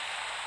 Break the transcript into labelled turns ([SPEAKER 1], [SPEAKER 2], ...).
[SPEAKER 1] you